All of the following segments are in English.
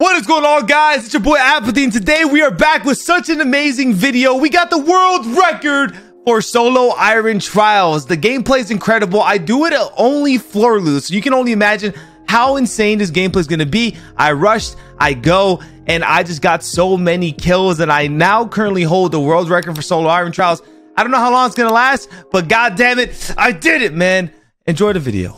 What is going on, guys? It's your boy Apathy, and today we are back with such an amazing video. We got the world record for solo iron trials. The gameplay is incredible. I do it only floor loot, so you can only imagine how insane this gameplay is going to be. I rushed, I go, and I just got so many kills, and I now currently hold the world record for solo iron trials. I don't know how long it's going to last, but god damn it, I did it, man. Enjoy the video.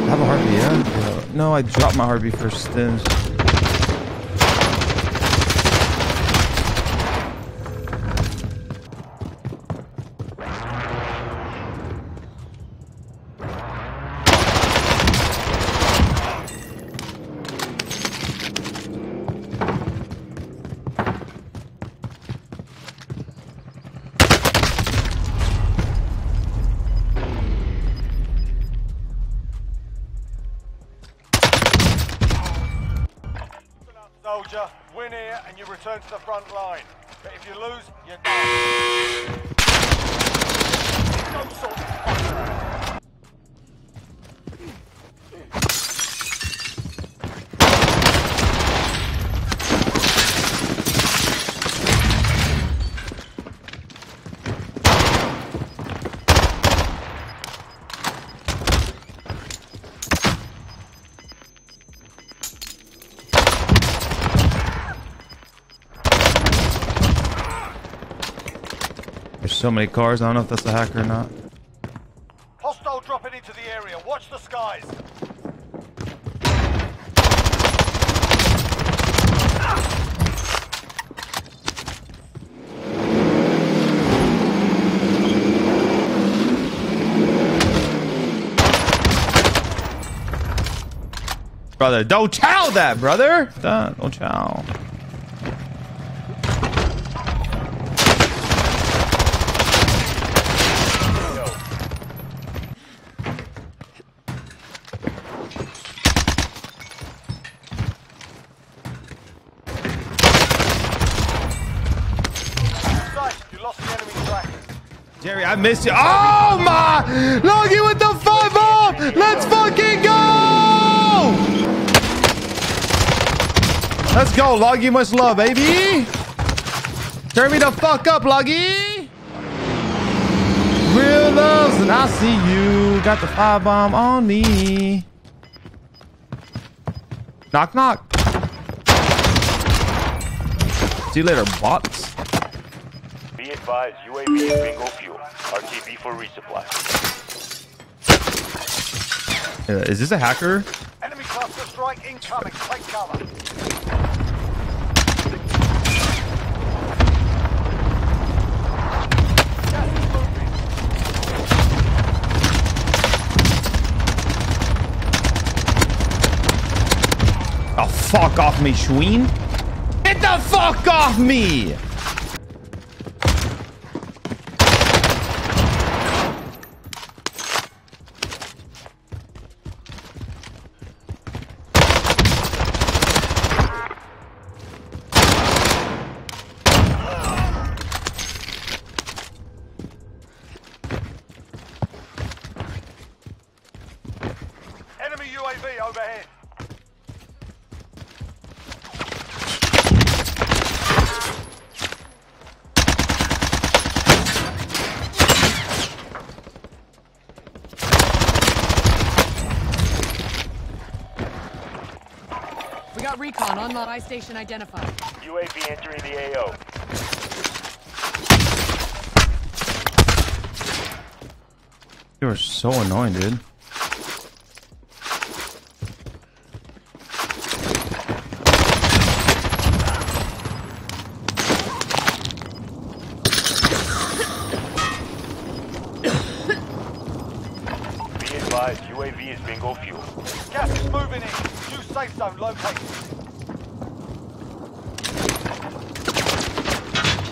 I have a heartbeat, yeah. I dropped my heartbeat for stims. Soldier, win here and you return to the front line. But if you lose, you're done. So many cars, I don't know if that's a hacker or not. Hostile dropping into the area. Watch the skies. Brother, don't tell that, brother! Don't, don't chow. Sight, you lost the enemy track. Jerry, I missed you. Oh my! Logie with the five up! Let's fucking go! Let's go, Logie. Much love, baby. Turn me the fuck up, Logie. Real loves, and I see you. Got the five bomb on me. Knock, knock. See you later, bots. Be advised, UAV is bingo fuel. RTB for resupply. Uh, is this a hacker? Enemy cluster strike incoming. Take cover. Gas is moving. Oh, fuck off me, Schween. Get the fuck off me! overhead. We got recon on Lodi Station identified. UAV entering the AO. You are so annoying, dude. Is bingo fuel. Gas is moving in. New safe zone located.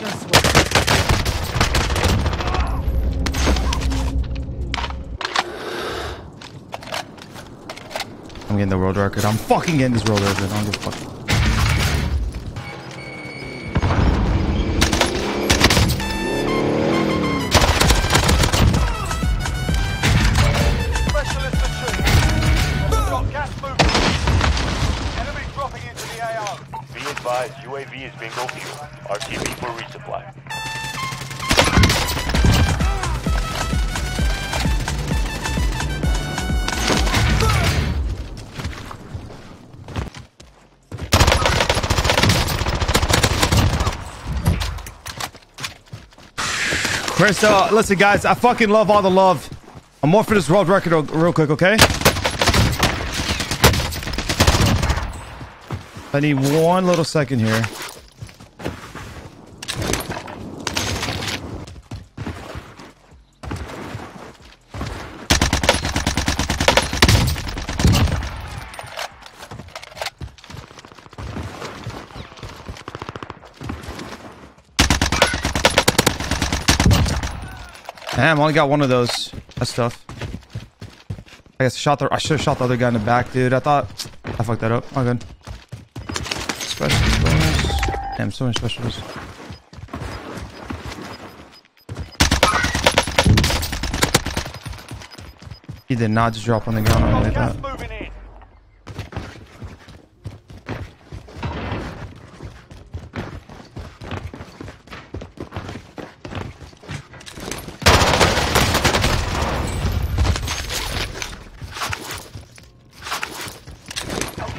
No sweat. I'm getting the world record. I'm fucking getting this world record. I don't give UAV is bingo fuel. RTB for resupply. Chris, uh, listen, guys, I fucking love all the love. I'm more for this world record real quick, okay? I need one little second here. Damn, I only got one of those. That's tough. I guess I shot the. I should have shot the other guy in the back, dude. I thought I fucked that up. Oh, good. Specialist bonus. Damn, so many specialists. He did not just drop on the ground on me Got like gas that. in.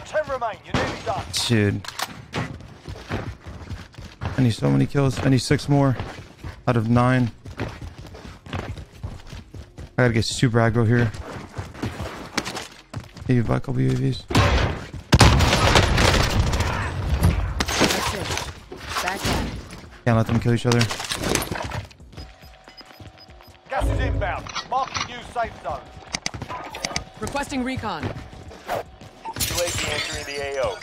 Ten remain. You're nearly done. Dude. I need so many kills. I need six more out of nine. I gotta get super aggro here. Maybe buy a couple UAVs. That's it. Back at. Can't let them kill each other. Gas is inbound. Marking new safe zone. Requesting recon. UAV entering the AO.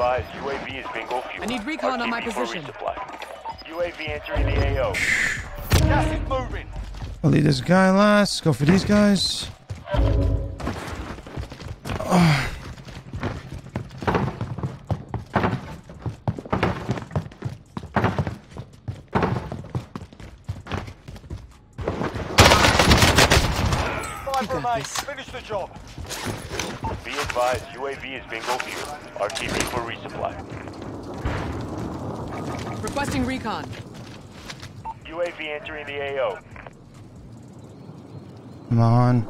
Advised, UAV is bingo fuel. I need recon on my position. resupply. UAV entering the AO. Gas is moving. I'll leave this guy last. Go for these guys. Five remain. Finish the job. Be advised, UAV is bingo fuel. RTB for resupply. Requesting recon. UAV entering the AO. Come on.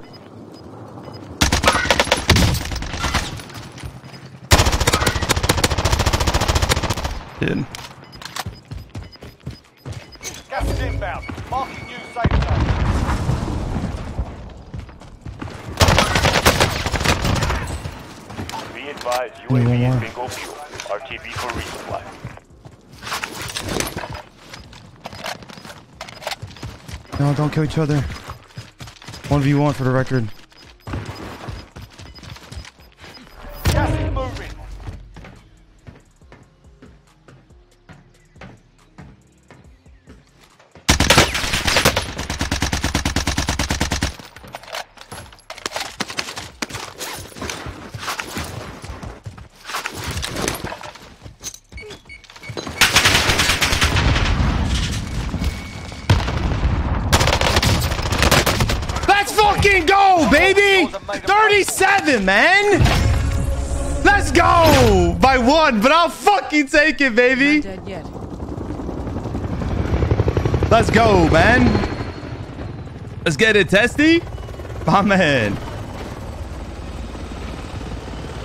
Dude. Gas is inbound. Marking new safe zone. Be advised, Need one UAV is bingo fuel. RTB for resupply. No, don't kill each other. 1v1 for the record. 37, man! Let's go! By one, but I'll fucking take it, baby! Not dead yet. Let's go, man. Let's get it, Testy. My man.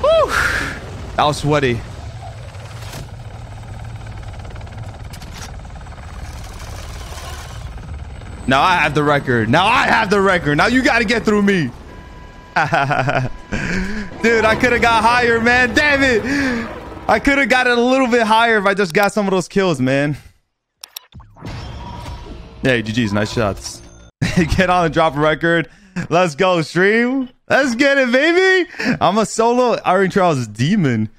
Whew. That was sweaty. Now I have the record. Now I have the record. Now you got to get through me. Dude, I could have got higher, man. Damn it. I could have got it a little bit higher if I just got some of those kills, man. Hey, GG's. Nice shots. get on and drop a record. Let's go, stream. Let's get it, baby. I'm a solo Iron Trials demon.